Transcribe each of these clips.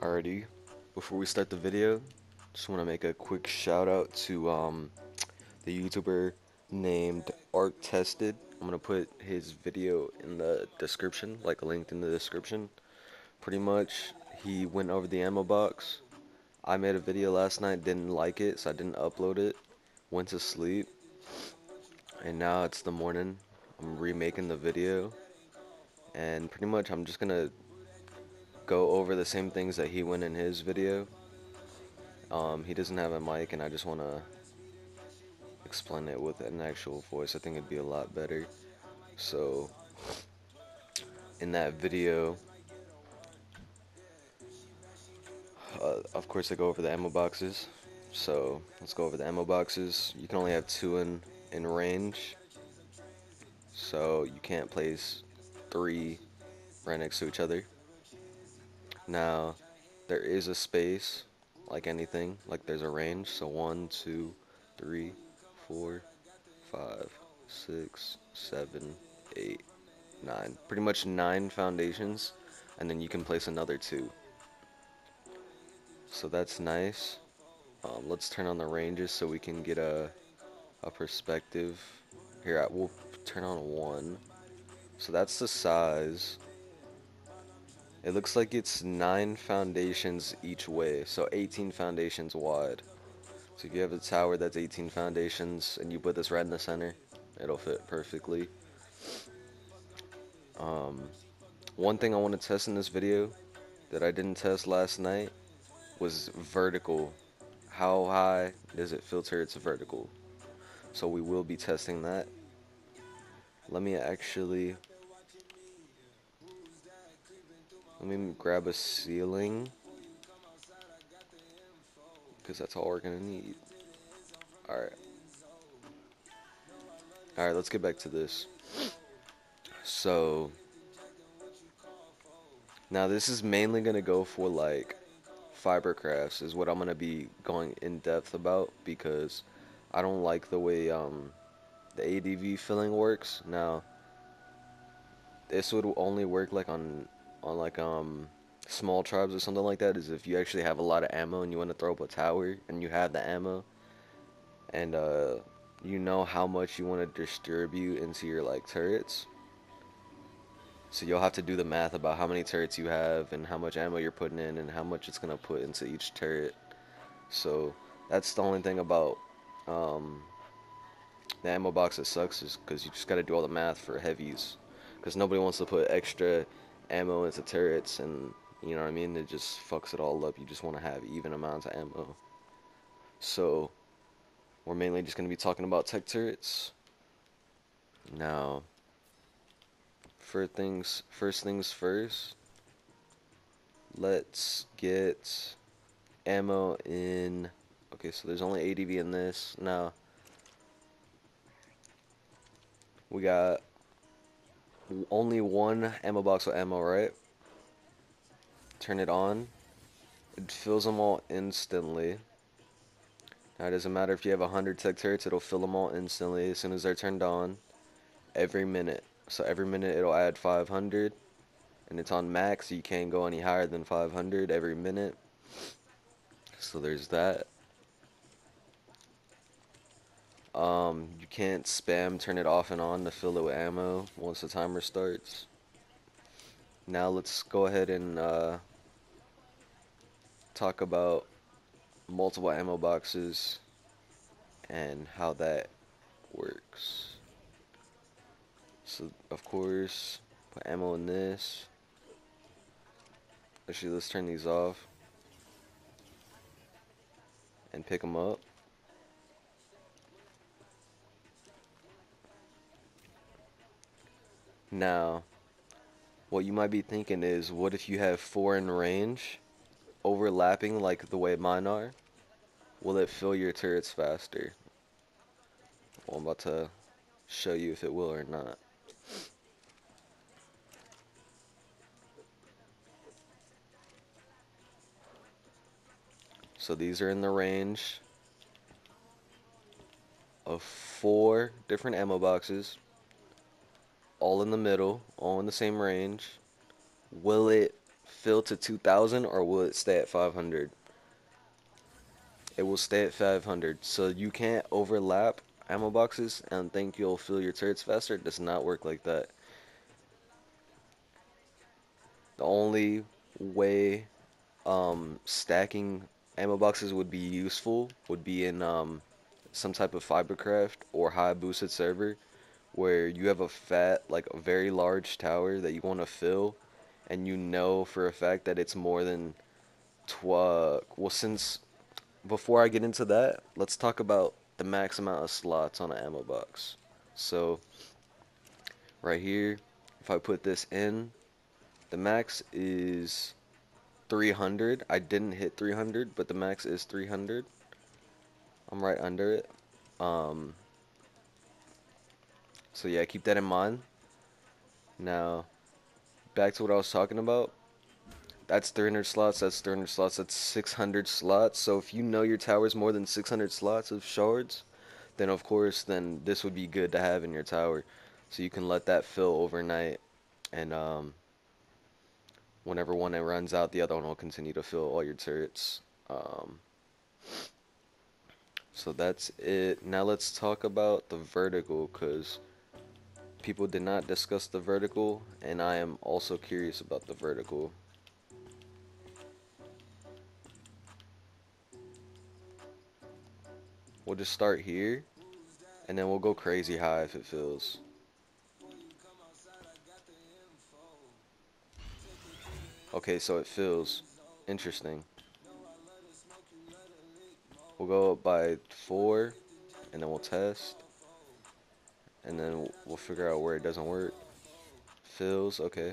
Alrighty, before we start the video, just want to make a quick shout out to um, the YouTuber named Ark Tested. I'm gonna put his video in the description, like linked in the description. Pretty much, he went over the ammo box. I made a video last night, didn't like it, so I didn't upload it. Went to sleep, and now it's the morning. I'm remaking the video, and pretty much I'm just gonna go over the same things that he went in his video. Um, he doesn't have a mic, and I just want to explain it with an actual voice. I think it'd be a lot better. So, in that video, uh, of course, I go over the ammo boxes. So, let's go over the ammo boxes. You can only have two in, in range. So, you can't place three right next to each other. Now, there is a space, like anything, like there's a range. So one, two, three, four, five, six, seven, eight, nine. Pretty much nine foundations, and then you can place another two. So that's nice. Um, let's turn on the ranges so we can get a, a perspective. Here, we'll turn on one. So that's the size. It looks like it's 9 foundations each way, so 18 foundations wide. So if you have a tower that's 18 foundations and you put this right in the center, it'll fit perfectly. Um, one thing I want to test in this video that I didn't test last night was vertical. How high does it filter its vertical? So we will be testing that. Let me actually let me grab a ceiling. Because that's all we're going to need. Alright. Alright, let's get back to this. So, now this is mainly going to go for like fiber crafts is what I'm going to be going in depth about because I don't like the way um, the ADV filling works. Now, this would only work like on on like um small tribes or something like that is if you actually have a lot of ammo and you want to throw up a tower and you have the ammo and uh you know how much you want to distribute into your like turrets. So you'll have to do the math about how many turrets you have and how much ammo you're putting in and how much it's going to put into each turret. So that's the only thing about um, the ammo box that sucks is because you just got to do all the math for heavies. Because nobody wants to put extra ammo into turrets and you know what I mean? It just fucks it all up. You just want to have even amounts of ammo. So we're mainly just going to be talking about tech turrets. Now for things first things first let's get ammo in. Okay so there's only ADV in this. Now we got only one ammo box with ammo, right? Turn it on. It fills them all instantly. Now, it doesn't matter if you have 100 tech turrets, it'll fill them all instantly as soon as they're turned on. Every minute. So every minute it'll add 500. And it's on max, so you can't go any higher than 500 every minute. So there's that. Um, you can't spam turn it off and on to fill it with ammo once the timer starts. Now let's go ahead and uh, talk about multiple ammo boxes and how that works. So of course, put ammo in this. Actually, let's turn these off and pick them up. Now, what you might be thinking is, what if you have four in range, overlapping like the way mine are? Will it fill your turrets faster? Well, I'm about to show you if it will or not. So these are in the range of four different ammo boxes all in the middle, all in the same range. Will it fill to 2000 or will it stay at 500? It will stay at 500. So you can't overlap ammo boxes and think you'll fill your turrets faster. It does not work like that. The only way um, stacking ammo boxes would be useful would be in um, some type of fibercraft or high boosted server where you have a fat, like a very large tower that you want to fill and you know for a fact that it's more than 12. Well, since before I get into that, let's talk about the max amount of slots on an ammo box. So, right here, if I put this in, the max is 300. I didn't hit 300, but the max is 300. I'm right under it. Um, so yeah, keep that in mind. Now, back to what I was talking about. That's 300 slots, that's 300 slots, that's 600 slots. So if you know your tower's more than 600 slots of shards, then of course, then this would be good to have in your tower. So you can let that fill overnight, and um, whenever one runs out, the other one will continue to fill all your turrets. Um, so that's it. Now let's talk about the vertical, because people did not discuss the vertical, and I am also curious about the vertical. We'll just start here, and then we'll go crazy high if it fills. Okay, so it fills. Interesting. We'll go up by four, and then we'll test. And then we'll figure out where it doesn't work. Fills, okay.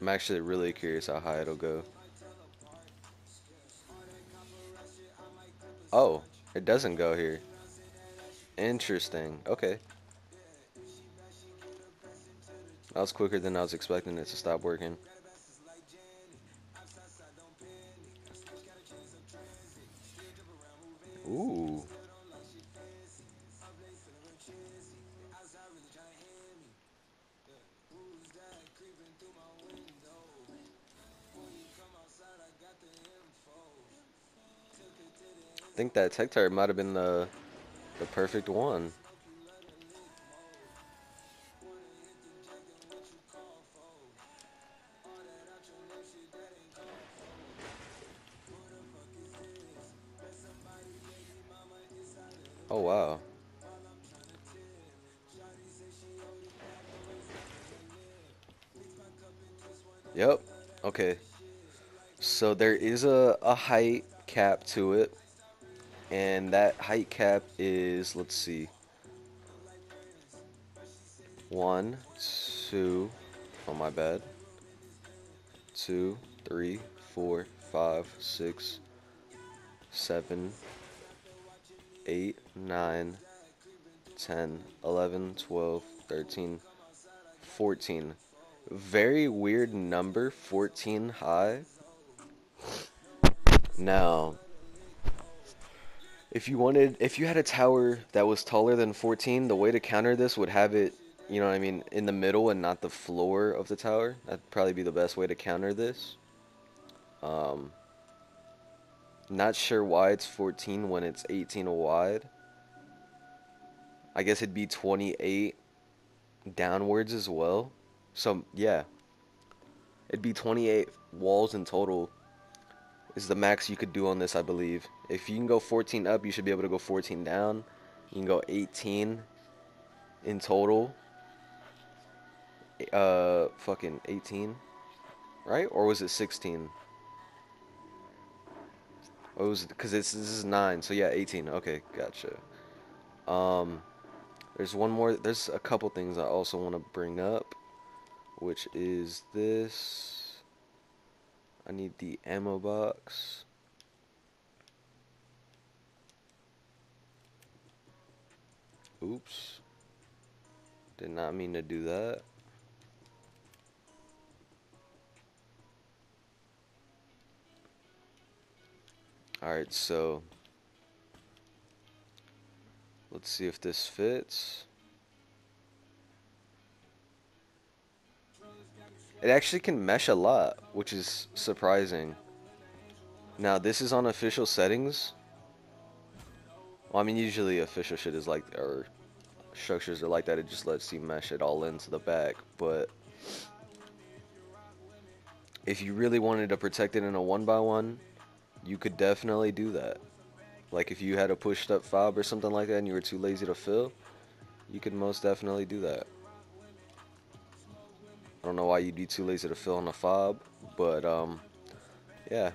I'm actually really curious how high it'll go. Oh, it doesn't go here. Interesting. Okay. That was quicker than I was expecting it to stop working. Think that tech turret might have been the the perfect one. Oh wow. Yep. Okay. So there is a, a height cap to it. And that height cap is, let's see. One, two, oh my bad. Two, three, four, five, six, seven, 8, 9, 10, 11, 12, 13, 14. Very weird number, 14 high. Now, if you wanted, if you had a tower that was taller than 14, the way to counter this would have it, you know what I mean, in the middle and not the floor of the tower. That'd probably be the best way to counter this. Um, not sure why it's 14 when it's 18 wide. I guess it'd be 28 downwards as well. So, yeah. It'd be 28 walls in total is the max you could do on this, I believe. If you can go 14 up, you should be able to go 14 down. You can go 18 in total. Uh, fucking 18, right? Or was it 16? Oh, it was because this is nine, so yeah, 18. Okay, gotcha. Um, there's one more. There's a couple things I also want to bring up, which is this. I need the ammo box. Oops. Did not mean to do that. Alright, so let's see if this fits. It actually can mesh a lot, which is surprising. Now, this is on official settings. Well, I mean, usually official shit is like, or structures are like that. It just lets you mesh it all into the back. But if you really wanted to protect it in a one by one, you could definitely do that. Like if you had a pushed up fob or something like that and you were too lazy to fill, you could most definitely do that. I don't know why you'd be too lazy to fill in a fob, but um, yeah.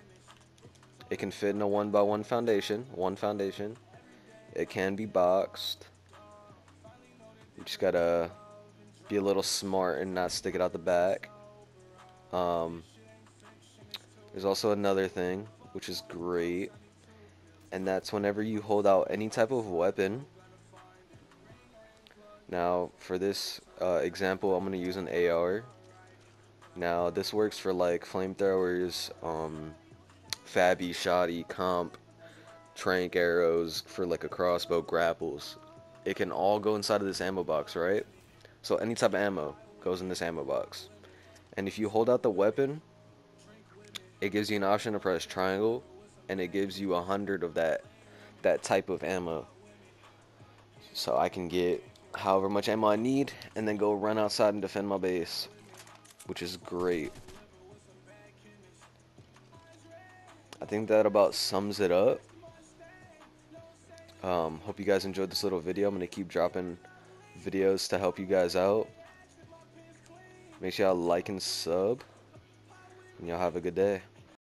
It can fit in a one by one foundation, one foundation. It can be boxed. You just gotta be a little smart and not stick it out the back. Um, there's also another thing, which is great, and that's whenever you hold out any type of weapon. Now, for this uh, example, I'm going to use an AR. Now, this works for like flamethrowers, um, Fabi, Shoddy, Comp, Tranq arrows, for like a crossbow, grapples. It can all go inside of this ammo box, right? So any type of ammo goes in this ammo box. And if you hold out the weapon, it gives you an option to press triangle and it gives you a hundred of that that type of ammo so I can get however much ammo I need and then go run outside and defend my base which is great. I think that about sums it up. Um, hope you guys enjoyed this little video. I'm gonna keep dropping videos to help you guys out. Make sure y'all like and sub and y'all have a good day